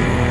Yeah.